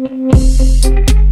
Música